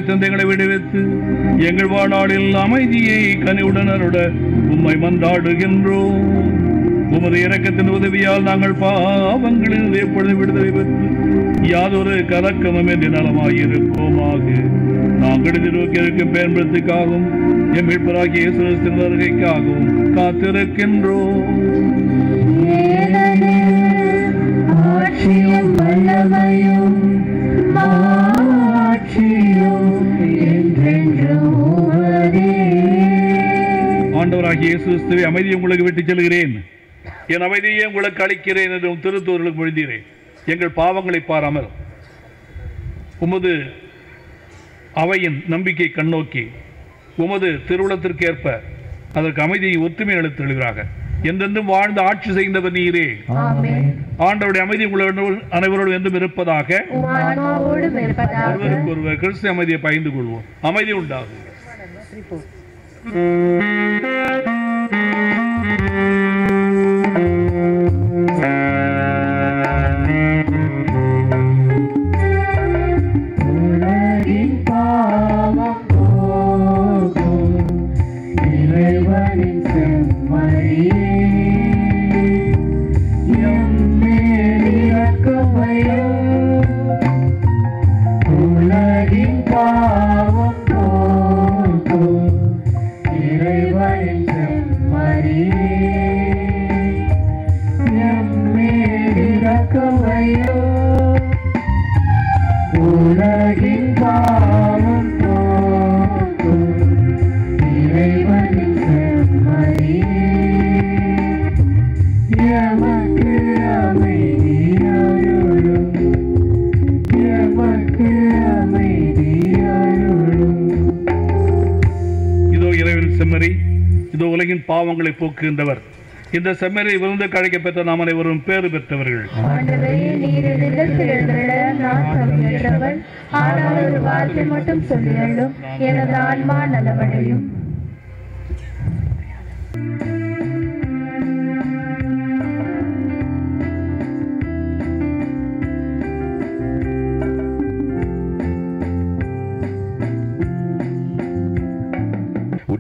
சந்தைகளை விடுவித்து எங்கள் வாழ்நாளில் அமைதியை அருட உம்மை மந்தாடுகின்றோம் உமது இறக்கத்தின் உதவியால் நாங்கள் பாவங்களில் எப்பொழுது விடுதலை பெற்று யாதொரு கலக்கமும் என்று நலமாயிருப்போமாக நாங்கள் எதிர்நோக்கியிருக்கும் பேன்படுத்திக்காகவும் எம் மீட்பராகிய இயேசுரத்தின் வருகைக்காகவும் காத்திருக்கின்றோம் அமைதி உங்களுக்கு செல்கிறேன் என் அமைதியை உங்களுக்கு அளிக்கிறேன் என்று திருத்தூர்களுக்கு எழுதுகிறேன் எங்கள் பாவங்களை பாராமல் உமது அவையின் நம்பிக்கை கண்ணோக்கி உமது திருவுளத்திற்கு அதற்கு அமைதியை ஒத்துமை அளித்தெழுகிறாக என்றென்றும் வாழ்ந்து ஆட்சி செய்தவர் நீரே அமைதி உங்கள் அனைவரோடும் என்றும் இருப்பதாக
ஒருவருக்கு
ஒருவர் கிறிஸ்து அமைதியை பகிர்ந்து கொள்வோம் அமைதி உண்டாகும்
Mm-hmm.
பாவங்களை போக்குகின்றவர் இந்த செம்மறை விருந்து கழிக்கப்பட்ட பெற்ற நாம் அனைவரும் பேறு பெற்றவர்கள்
மட்டும் எனது ஆன்மா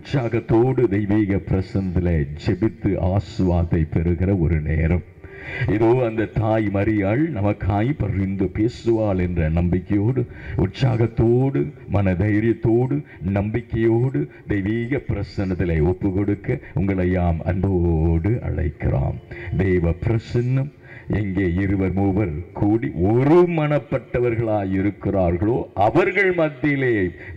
உற்சாகத்தோடு தெய்வீக பிரசந்தில் ஜெபித்து ஆசுவாத்தை பெறுகிற ஒரு நேரம் இதோ அந்த தாய் மரியாள் நமக்காய் பரிந்து பேசுவாள் என்ற நம்பிக்கையோடு உற்சாகத்தோடு மன தைரியத்தோடு நம்பிக்கையோடு தெய்வீக பிரசன்னத்தில் ஒப்பு கொடுக்க உங்களை யாம் அன்போடு அழைக்கிறான் தெய்வ பிரசன்னம் எங்கே இருவர் மூவர் கூடி ஒரு மனப்பட்டவர்களாய் இருக்கிறார்களோ அவர்கள் மத்தியிலே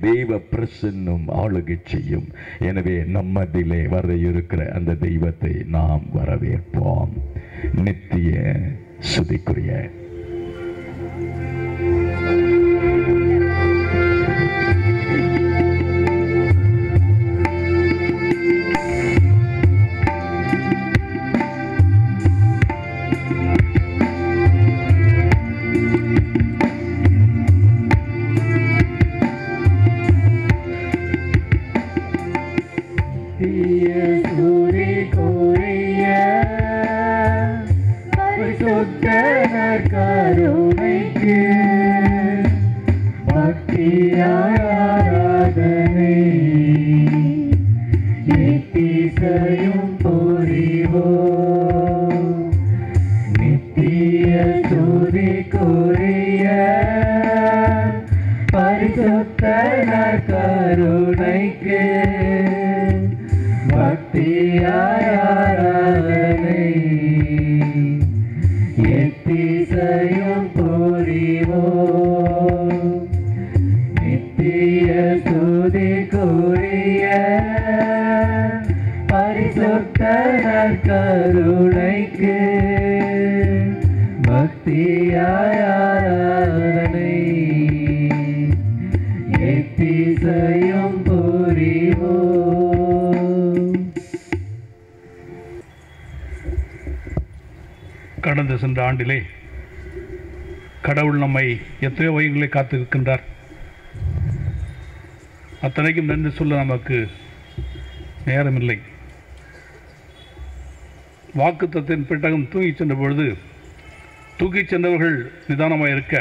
தெய்வ பிரசன்னும் ஆளுகை செய்யும் எனவே நம்மதிலே வர இருக்கிற அந்த தெய்வத்தை நாம் வரவேற்போம் நித்திய சுதிக்குரிய
எத்தனையோ வகைகளை காத்து இருக்கின்றார் அத்தனைக்கும் நன்றி சொல்ல நமக்கு நேரமில்லை வாக்குத்தத்தின் பெட்டகம் தூங்கிச் சென்ற பொழுது தூக்கிச் சென்றவர்கள் நிதானமாக இருக்க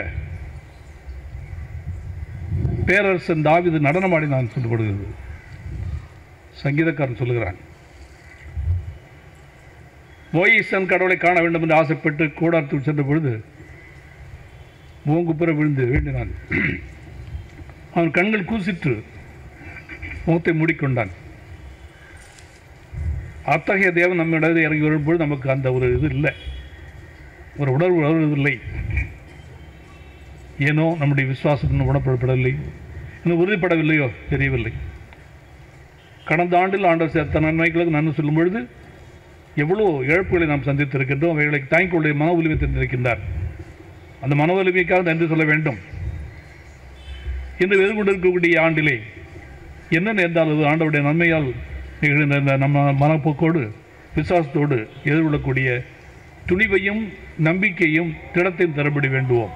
பேரரசன் தாவிது நடனமாடி நான் சொல்லப்படுகிறது சங்கீதக்காரன் சொல்லுகிறான் மோயிசன் கடவுளை காண வேண்டும் என்று ஆசைப்பட்டு கூடாரத்தில் சென்ற பொழுது ஓங்குப்புற விழுந்து வேண்டினான் அவன் கண்கள் கூசிற்று முகத்தை மூடிக்கொண்டான் அத்தகைய தேவன் நம்ம இறங்கி வரும்போது நமக்கு அந்த ஒரு இது இல்லை ஒரு உணர்வு உணர்வதில்லை ஏனோ நம்முடைய விசுவாசம் உணப்படப்படவில்லை இன்னும் உறுதிப்படவில்லையோ தெரியவில்லை கடந்த ஆண்டில் ஆண்டர் தன் நன்மைகளுக்கு நன்மை சொல்லும் பொழுது எவ்வளோ இழப்புகளை நாம் சந்தித்திருக்கின்றோம் அவைகளை தாங்கிக் மன உரிமை தந்திருக்கின்றார் அந்த மனவலிமைக்காக நன்றி சொல்ல வேண்டும் இந்த எதிர்கொண்டு ஆண்டிலே என்ன நேர்ந்தால் அது ஆண்டவுடைய நன்மையால் நிகழ்ந்த இந்த நம்ம மனப்போக்கோடு விசுவாசத்தோடு எதிர்கொள்ளக்கூடிய துணிவையும் நம்பிக்கையும் திடத்தையும் தரப்படி வேண்டுவோம்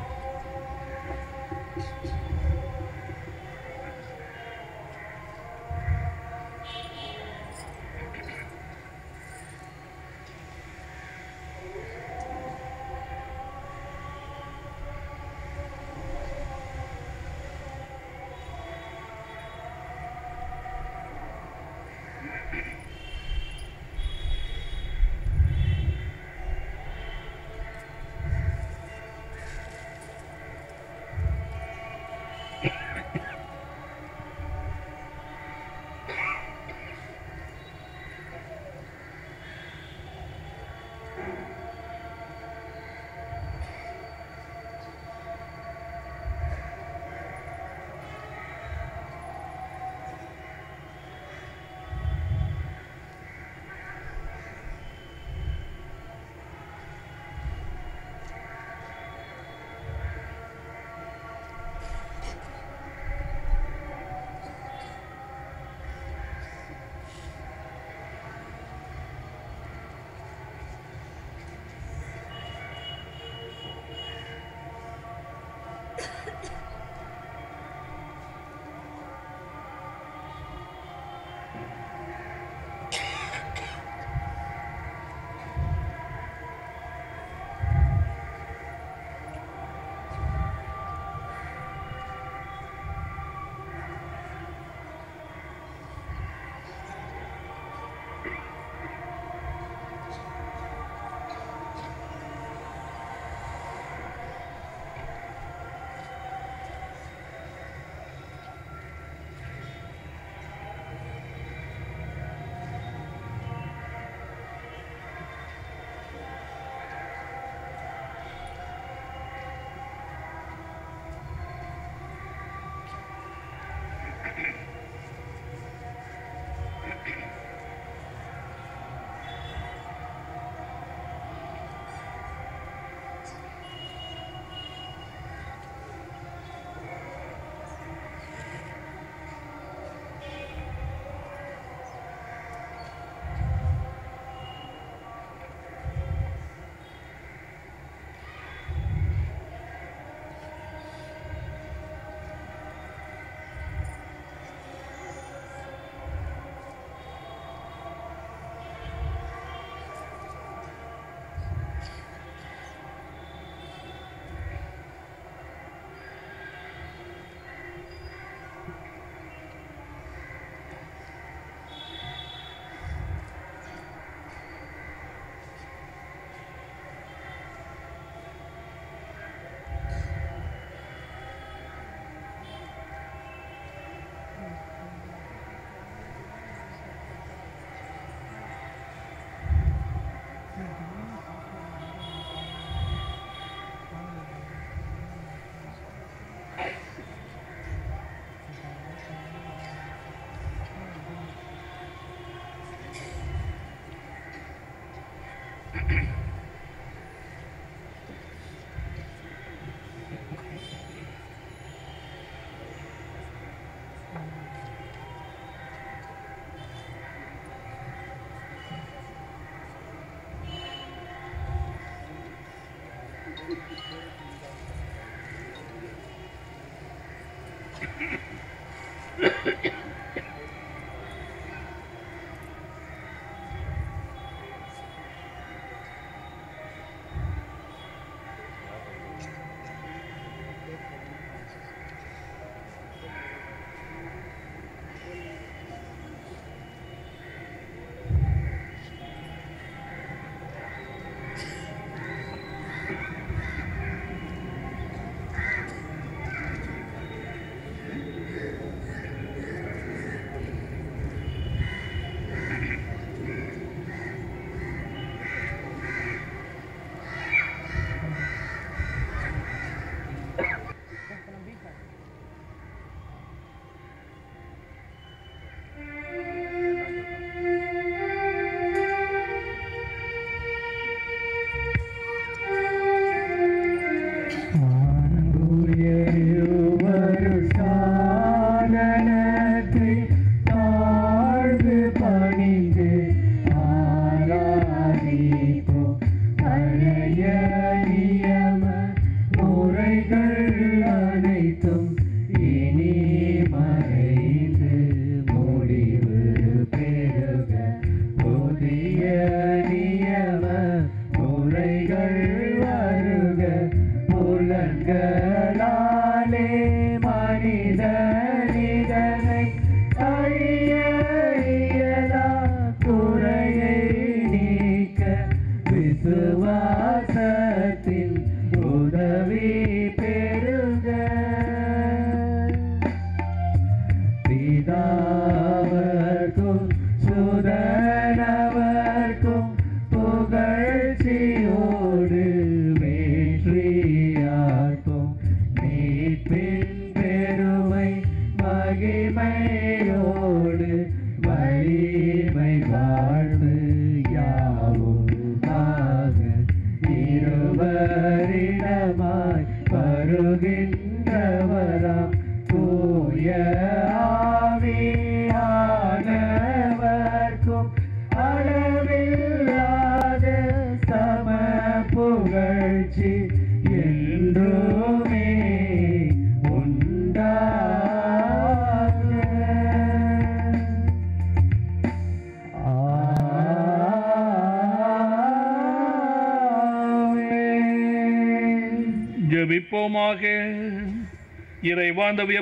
Ha ha ha!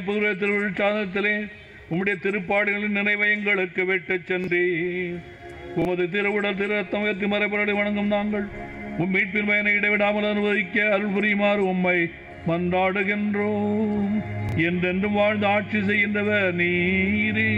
புகழ திருவிழாதத்திலே உம்முடைய திருப்பாடுகளின் நினைவை எங்களுக்கு வெட்டு சென்றே உமது திருவுடல் திருரத்தம் உயர்த்தி மறைபொருளை வணங்கும் நாங்கள் உம் மீட்பின் பயனை இடைவிடாமல் அனுபவிக்க அருள் புரியுமாறு உம்மை மன்றாடுகின்றோம் என்றென்றும் வாழ்ந்து ஆட்சி செய்கின்றவர் நீரே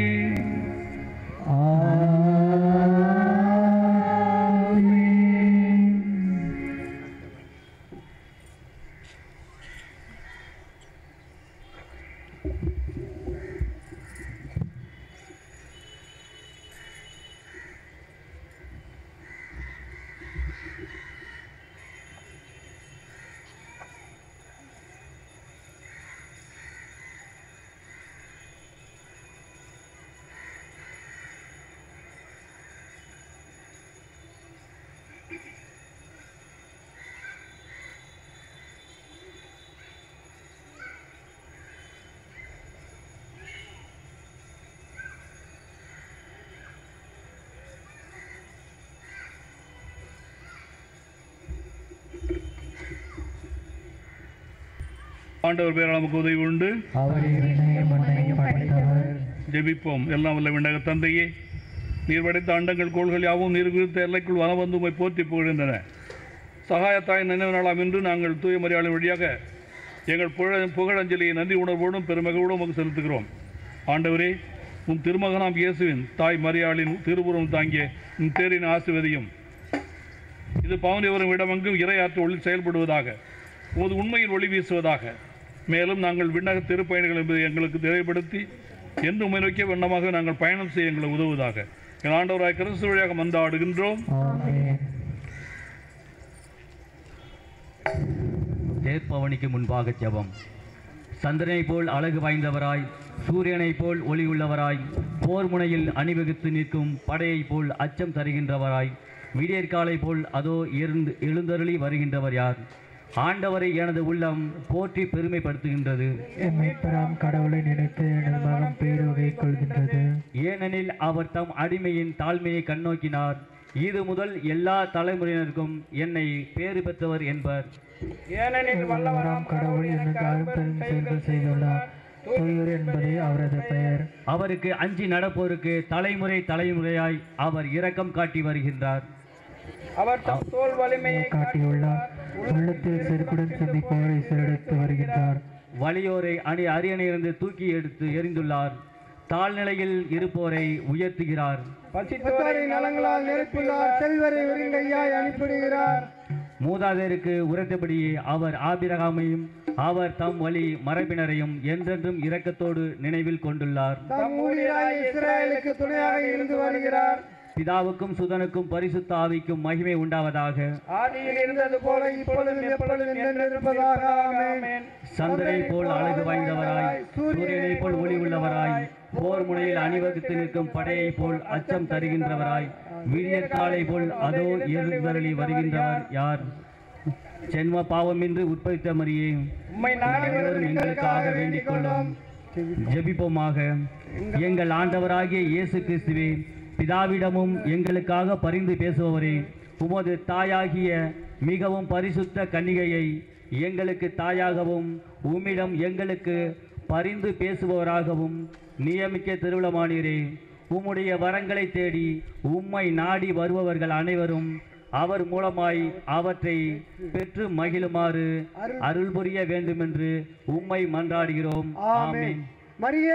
ஆண்டவர் பேரால் நமக்கு உதவி உண்டு ஜெபிப்போம் எல்லாம் வல்ல விண்டக தந்தையே நீர் படைத்த அண்டங்கள் கோள்கள் யாவும் நீர் குறித்த எல்லைக்குள் வன வந்து உண்மை போற்றி புகழ்கின்றன சகாயத்தாய் நினைவு நாளாம் என்று நாங்கள் தூய மரியாதை வழியாக எங்கள் புகழ புகழஞ்சலியை நன்றி உணர்வோடும் பெருமகவோடும் நமக்கு செலுத்துகிறோம் ஆண்டவரே உன் திருமகனாம் இயேசுவின் தாய் மரியாளின் திருபுறம் தாங்கிய உன் தேரின் ஆசிர்வதியும் இது பவனி வரும் இடமெங்கும் இரையாற்று ஒளி செயல்படுவதாக உமது உண்மையில் ஒளி வீசுவதாக மேலும் நாங்கள் விண்ணக திருப்பயணிகள் என்பதை எங்களுக்கு தெளிவுபடுத்தி என்று நோக்கிய வண்ணமாக நாங்கள் பயணம் செய்ய எங்களை உதவுவதாக என் ஆண்டவராய் கிறிஸ்து வழியாக மந்தாடுகின்றோம்
தேர்ப்பவனிக்கு முன்பாக ஜபம் சந்திரனை போல் அழகு வாய்ந்தவராய் சூரியனை போல் ஒளி உள்ளவராய் போர் முனையில் அணிவகுத்து நிற்கும் படையைப் போல் அச்சம் தருகின்றவராய் விடியற்காலை போல் அதோ எழுந்து எழுந்தருளி வருகின்றவர் யார் ஆண்டவரை எனது உள்ளம் போற்றி பெருமைப்படுத்துகின்றது
பெறாம் கடவுளை நினைத்து எனது மனம் பேருவகை கொள்கின்றது
ஏனெனில் அவர் தம் அடிமையின் தாழ்மையை கண்ணோக்கினார் இது முதல் எல்லா தலைமுறையினருக்கும் என்னை பேறு பெற்றவர் என்பர் ஏனெனில்
வல்லவராம் செய்துள்ளார் அவரது பெயர்
அவருக்கு அஞ்சி நடப்போருக்கு தலைமுறை தலைமுறையாய் அவர் இரக்கம் காட்டி வருகின்றார் அவர் தம் தோல் வலிமையை
காட்டியுள்ளார் உள்ளத்தில் செருக்குடன் சந்திப்பவரை சிறடுத்து வருகின்றார்
வலியோரை அணி அரியணையிலிருந்து தூக்கி எடுத்து எரிந்துள்ளார் தாழ்நிலையில் இருப்போரை உயர்த்துகிறார் நலங்களால் நிரப்புகிறார்
செல்வரை அனுப்பிடுகிறார்
மூதாதையருக்கு உரைத்தபடியே அவர் ஆபிரகாமையும் அவர் தம் வழி மரபினரையும் என்றென்றும் இரக்கத்தோடு நினைவில் கொண்டுள்ளார்
இஸ்ரேலுக்கு துணையாக இருந்து வருகிறார்
பிதாவுக்கும் சுதனுக்கும் பரிசுத்த ஆவிக்கும் மகிமை உண்டாவதாக
சந்திரனை போல் அழகு வாய்ந்தவராய்
சூரியனை போல் ஒளி உள்ளவராய் போர் முனையில் அணிவகுத்து நிற்கும் படையை போல் அச்சம் தருகின்றவராய் விடியற்காலை போல் அதோ எதிர்வரலி வருகின்றவர் யார் ஜென்ம பாவமின்றி உற்பத்த மரியே எல்லோரும் எங்களுக்காக வேண்டிக் கொள்ளும் ஜபிப்போமாக எங்கள் ஆண்டவராகிய இயேசு கிறிஸ்துவே பிதாவிடமும் எங்களுக்காக பரிந்து பேசுபவரே உமது தாயாகிய மிகவும் பரிசுத்த கன்னிகையை எங்களுக்கு தாயாகவும் உம்மிடம் எங்களுக்கு பரிந்து பேசுபவராகவும் நியமிக்க திருவிழமானீரே உம்முடைய வரங்களை தேடி உம்மை நாடி வருபவர்கள் அனைவரும் அவர் மூலமாய் அவற்றை பெற்று மகிழுமாறு அருள் புரிய வேண்டுமென்று உம்மை மன்றாடுகிறோம் ஆமீன் मरी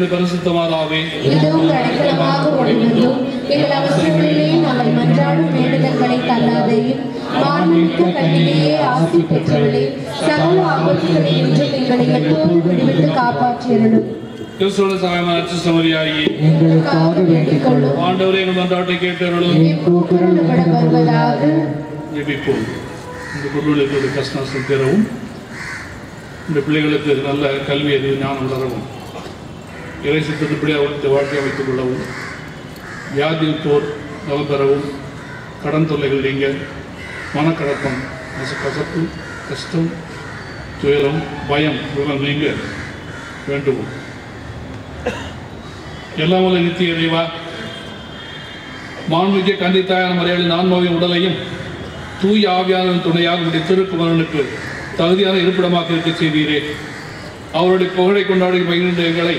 நிற்கிற பரிசுத்தமாராவே இந்த கஷ்டம் இந்த பிள்ளைகளுக்கு நல்ல கல்வி அறிவு ஞானம் தரவும் இறைசி துடிப்படியாக வைத்து வாழ்க்கை அமைத்துக் கொள்ளவும் வியாதியில் போர் நலம் பெறவும் கடன் தொல்லைகள் நீங்கள் மனக்கடக்கம் கசப்பு கஷ்டம் துயரம் பயம் இதெல்லாம் நீங்க வேண்டுவோம் எல்லாம் உள்ள நித்திய இறைவா மாண்புமிக்க கந்தி தாயார் மறையாளின் ஆன்மாவின் உடலையும் தூய் ஆவியாளரின் துணையாக உடைய திருக்குமரனுக்கு தகுதியான இருப்பிடமாக இருக்க செய்தீரே அவருடைய புகழை கொண்டாடி பகிர்ந்த எங்களை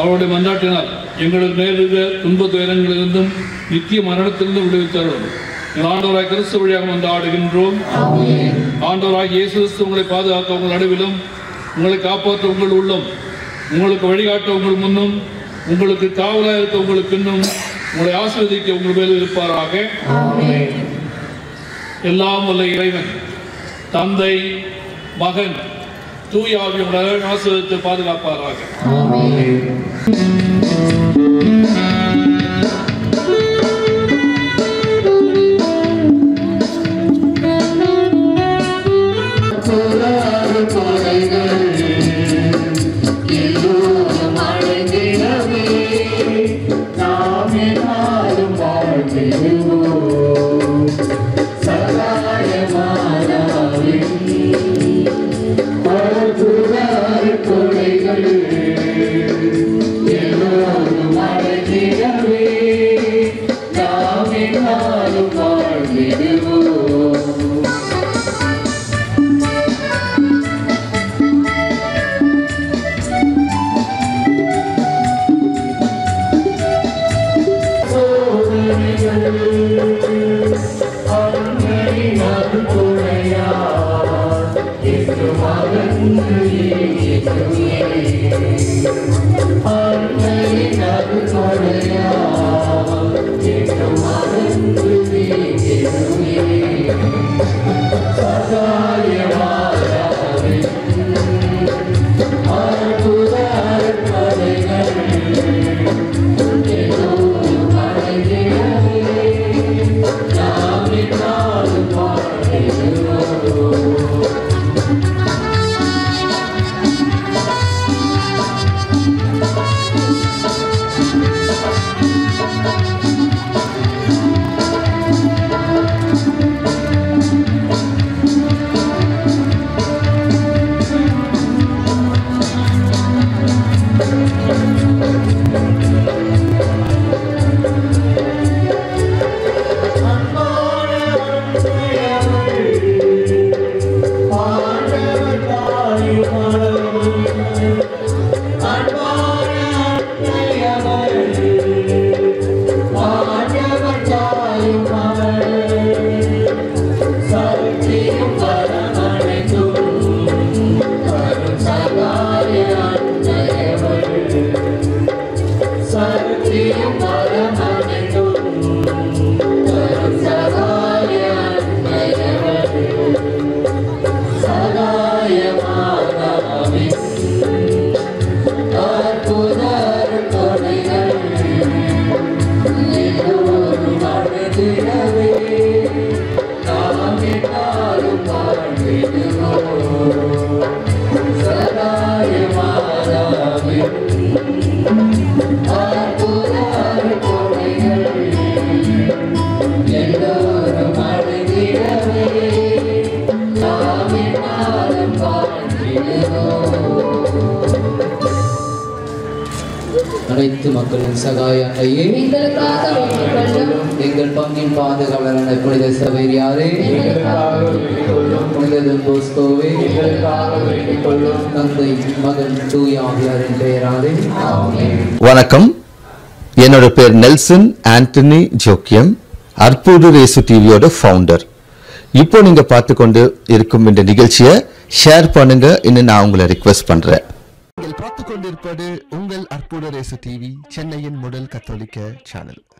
அவருடைய மன்றாட்டினால் எங்களுக்கு நேரிட துன்ப துயரங்களிலிருந்தும் நித்திய மரணத்திலிருந்து விடுவித்தார்கள் ஆண்டவராய் கிறிஸ்து வழியாக வந்து ஆடுகின்றோம் ஆண்டவராய் இயேசு கிறிஸ்து உங்களை பாதுகாக்க உங்கள் நடுவிலும் உங்களை காப்பாற்ற உங்கள் உள்ளம் உங்களுக்கு வழிகாட்ட உங்கள் முன்னும் உங்களுக்கு காவலாக இருக்க உங்களுக்கு இன்னும் உங்களை ஆசிர்வதிக்க உங்கள் மேல் இருப்பாராக எல்லாம் உள்ள இறைவன் தந்தை மகன் தூய் ஆவியோட ஆசிரியத்தை பாதுகாப்பாராக
நெல்சன் ஆண்டனி ஜோக்கியம் அற்புடு ரேசு டிவியோட ஃபவுண்டர் இப்போ நீங்கள் பார்த்து கொண்டு இருக்கும் இந்த நிகழ்ச்சியை ஷேர் பண்ணுங்க இன்னும் நான் உங்களை ரிக்வெஸ்ட் பண்ணுறேன் நீங்கள் பார்த்து கொண்டிருப்பது உங்கள் அற்புட ரேசு டிவி சென்னையின் முதல் கத்தோலிக்க சேனல்